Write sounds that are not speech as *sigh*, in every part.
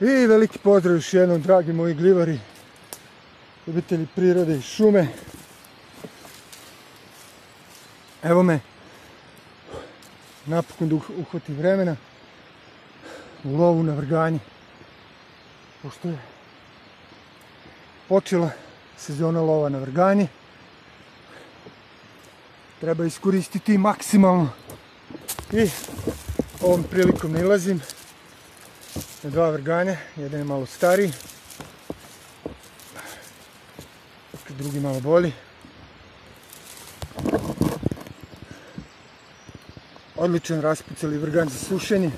I veliki pozdrav još jednom, dragi moji glivari, ljubitelji prirode i šume. Evo me, napokon da uhvatim vremena u lovu na vrganje. Pošto je počela sezona lova na vrganje, treba iskoristiti maksimalno. I ovom prilikom nalazim na dva vrganja, jedan je malo stariji, drugi malo bolji. Odličan raspucali vrgan za sušenje,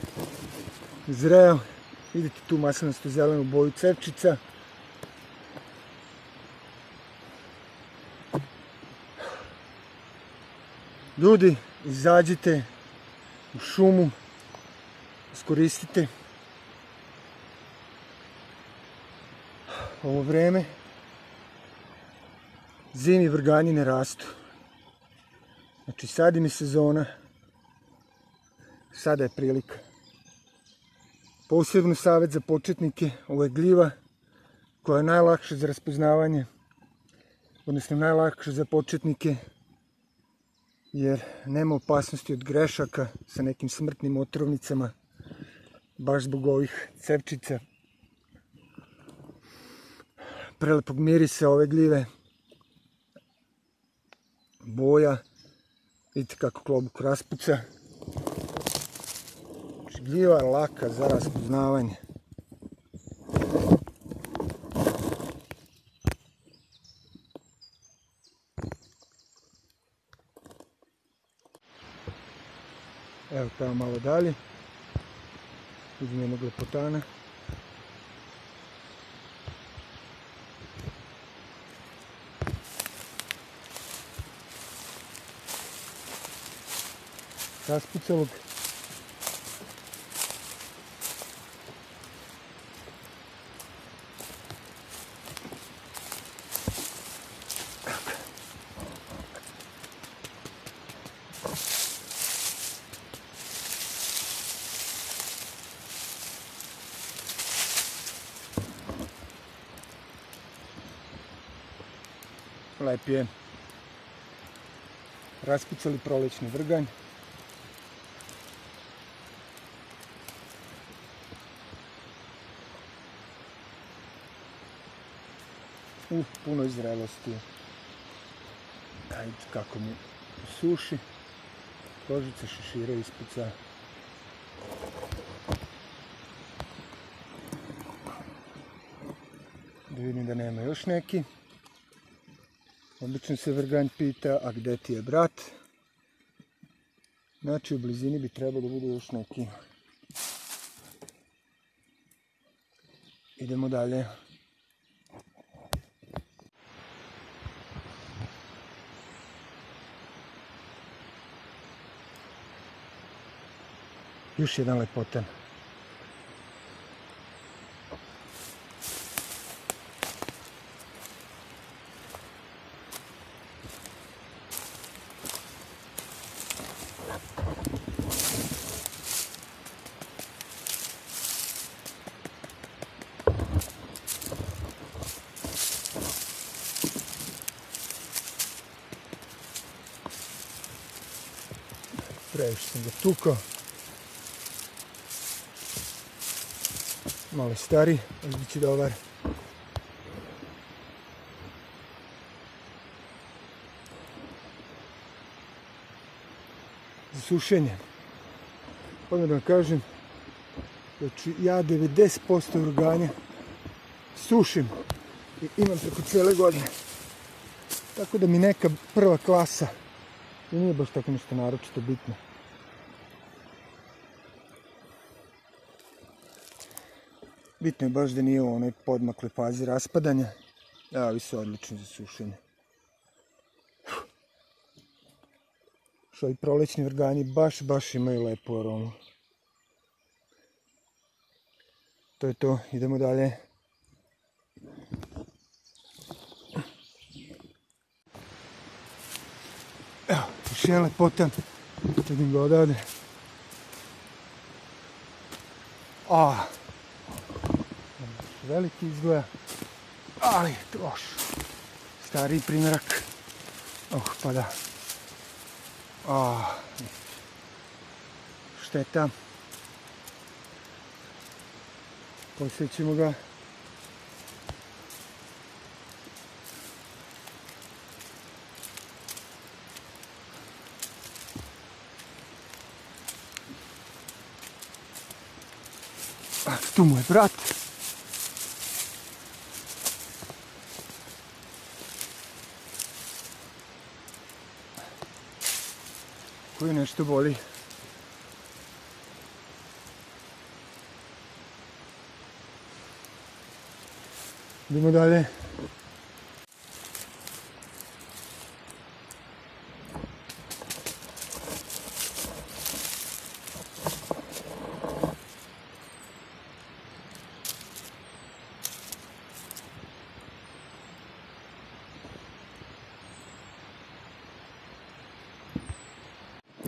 zreo, vidite tu maslinastu zelenu boju cevčica. Ljudi, izađite u šumu, iskoristite ovo vreme. Zimi vrganji ne rastu. Znači sad im je sezona. Sada je prilika. Posebno savjet za početnike, ovo je gljiva koja je najlakša za raspoznavanje, odnosno najlakša za početnike jer nema opasnosti od grešaka sa nekim smrtnim otrovnicama baš zbog ovih cevčica prelepog mirisa ove gljive boja vidite kako klobuk raspuca znači, gljiva je laka za raspoznavanje Evo tamo malo dalje. Vidim jednog lepotana. Raspucalog. Lep je. Raspucali prolećni vrganj. U punoj zrelosti. Ajde kako mu suši. Kožica šešira ispuca. Da vidim da nema još neki. Obično se vrganj pita, a gde ti je brat? Znači u blizini bi trebao da bude još neki. Idemo dalje. Još jedan lepotan. Previše sam ga tukao. Malo stari, ali bit će dobar. Za sušenje. Odmah da vam kažem, znači ja 90% organja sušim i imam preko cijele godine. Tako da mi neka prva klasa i nije baš tako nešto naročito bitno. Bitno je baš da nije u onoj podmakle fazi raspadanja. A, ovi su odlični za sušenje. Što ovi prolećni vrgani baš, baš imaju lepu aromu. To je to, idemo dalje. Evo, jedan lepotan. Vidim ga odavde. A, veliki izgleda. Ali, loš. Stariji primjerak. Oh, pa da. A, šteta. Posjećemo ga. Tu mu je brat. Koji nešto boli. Idemo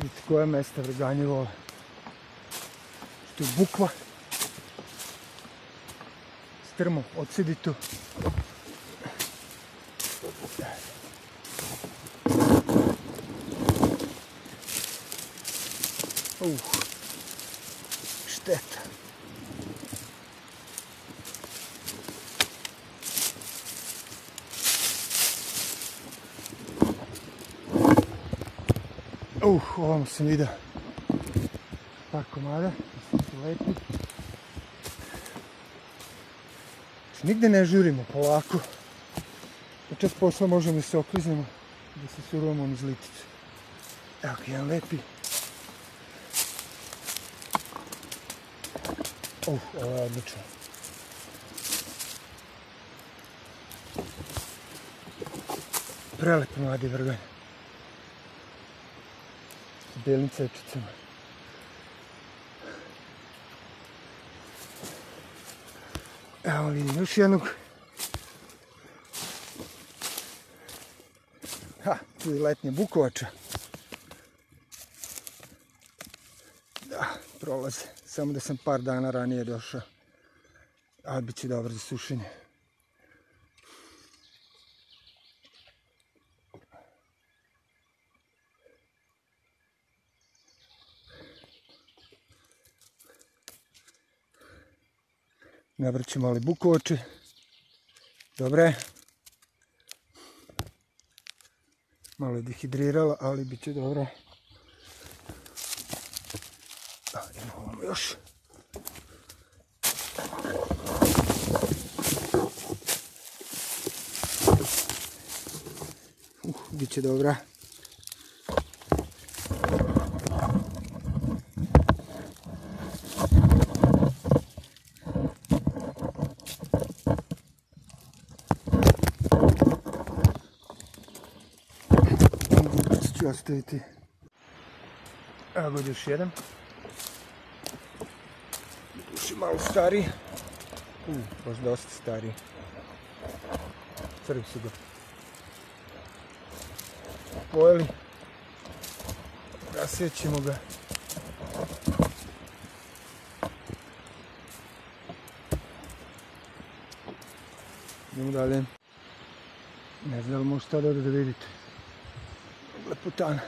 и такое место в Реганево, što bukva, strmo odsedito. Uh. Uh, ovamo sam vidio par komada, lepi. Nigde ne žurimo, polako. Na čas posla možemo da se okliznemo, da se surujemo niz liticu. Evo ga, jedan lepi. Uh, ovo je odlično. Prelepi mladi vrganj. S belim cečicama. Evo vidim još jednog. Ha, tu je letnje bukovača. Da, prolaze. Samo da sam par dana ranije došao. Ali bit će dobro za sušenje. Navrćemo ali bukovače. Dobre. Malo je dehidrirala, ali bit će dobro. Imamo još. Uh, bit će dobra. Ostaviti. Evo god još jedan. Duši malo stariji. U, baš dosta stariji. Crvi su ga. Pojeli. Rasjećemo ga. Idemo dalje. Ne znam možete da vidite. Lepotana.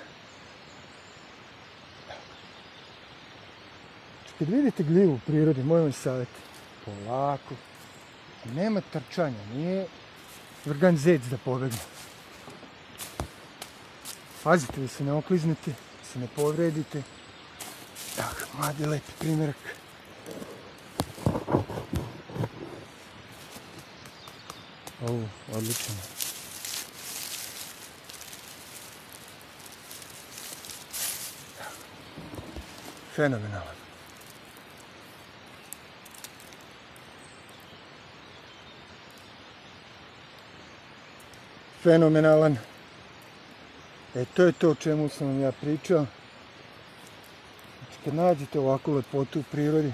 Kad vidite gljivu u prirodi, moj vam savjet, polako. Nema trčanja, nije vrgan zec da pobegne. Pazite da se ne okliznete, da se ne povredite. Ga, mladi lepi primjerak. Ovo, odlično. Fenomenalan. Fenomenalan. E to je to o čemu sam vam ja pričao. Znači kad nađete ovakvu lepotu u prirodi,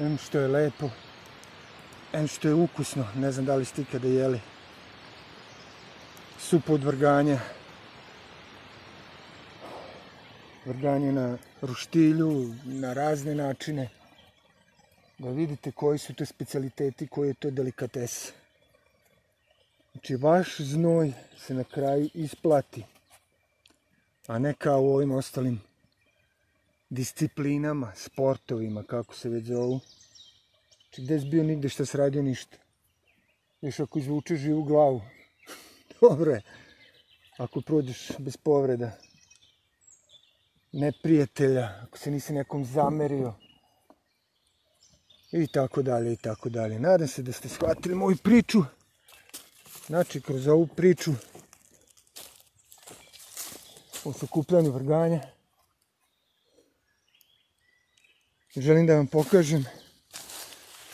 em što je lepo, em što je ukusno, ne znam da li ste ikada jeli, supu od vrganja, vrganje na ruštilju, na razne načine. da vidite koji su to specialiteti, koji je to delikates. Znači vaš znoj se na kraju isplati, a ne kao u ovim ostalim disciplinama, sportovima, kako se već zovu. Znači gdje si bio nigde šta se radio ništa. Još ako izvučeš živu glavu. *laughs* Dobro je. Ako prođeš bez povreda. Neprijatelja, ako se nisi nekom zamerio. I tako dalje, i tako dalje. Nadam se da ste shvatili moju priču. Znači, kroz ovu priču o sakupljanju vrganja želim da vam pokažem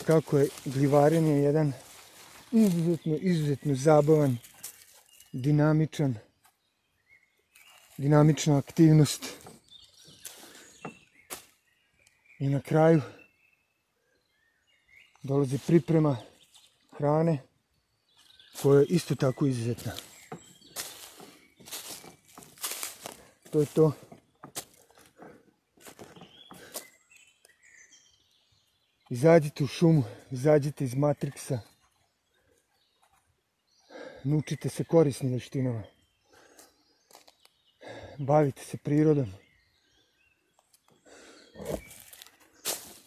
kako je glivarenje jedan izuzetno, izuzetno zabavan, dinamičan, dinamična aktivnost. I na kraju dolazi priprema hrane koja je isto tako izuzetna. To je to. Izađite u šumu, izađite iz Matriksa. Naučite se korisnim veštinama. Bavite se prirodom.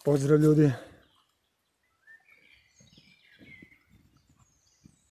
Pozdrav ljudi.